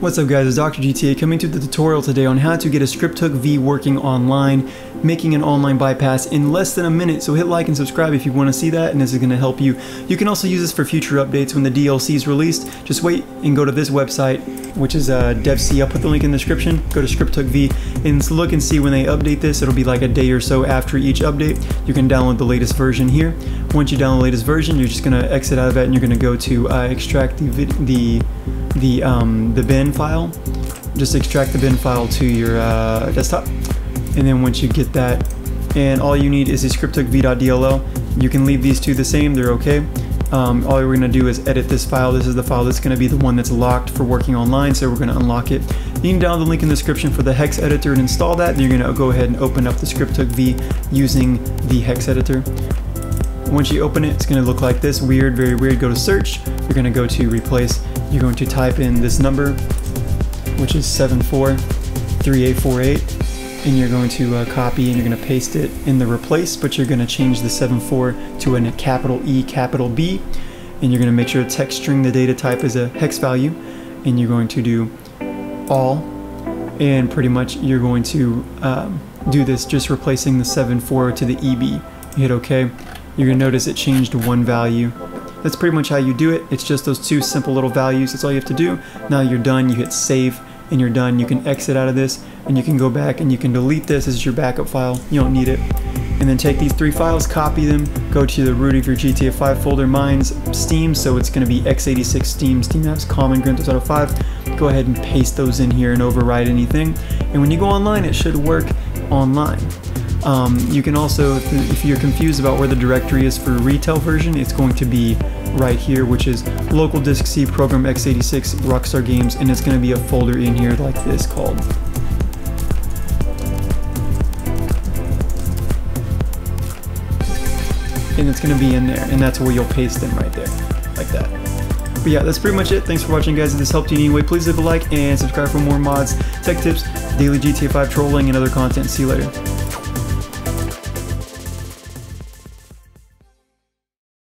What's up guys, it's Dr. GTA coming to the tutorial today on how to get a script hook V working online, making an online bypass in less than a minute, so hit like and subscribe if you want to see that and this is going to help you. You can also use this for future updates when the DLC is released, just wait and go to this website, which is uh, DevC, I'll put the link in the description, go to Scripthook V and look and see when they update this, it'll be like a day or so after each update. You can download the latest version here. Once you download the latest version, you're just going to exit out of that and you're going to go to uh, extract the, the the um, the bin file. Just extract the bin file to your uh, desktop, and then once you get that, and all you need is a scripthook v.dll. You can leave these two the same; they're okay. Um, all we're going to do is edit this file. This is the file that's going to be the one that's locked for working online, so we're going to unlock it. You can download the link in the description for the hex editor and install that. Then you're going to go ahead and open up the Scripthook V using the hex editor. Once you open it, it's going to look like this, weird, very weird. Go to search, you're going to go to replace, you're going to type in this number, which is 743848, and you're going to uh, copy and you're going to paste it in the replace, but you're going to change the 74 to a capital E, capital B, and you're going to make sure text string, the data type is a hex value, and you're going to do all, and pretty much you're going to um, do this just replacing the 74 to the EB. You hit OK you're gonna notice it changed one value. That's pretty much how you do it. It's just those two simple little values. That's all you have to do. Now you're done, you hit save and you're done. You can exit out of this and you can go back and you can delete this as your backup file. You don't need it. And then take these three files, copy them, go to the root of your GTA 5 folder. Mine's Steam, so it's going to be x86 Steam, Steam Apps, Common, Grand Theft Auto 5. Go ahead and paste those in here and override anything. And when you go online, it should work online. Um, you can also, if you're confused about where the directory is for retail version, it's going to be right here, which is local disk C program x86 Rockstar Games, and it's going to be a folder in here like this called. And it's going to be in there, and that's where you'll paste them right there, like that. But yeah, that's pretty much it. Thanks for watching, guys. If this helped you in any way, please leave a like and subscribe for more mods, tech tips, daily GTA 5 trolling, and other content. See you later.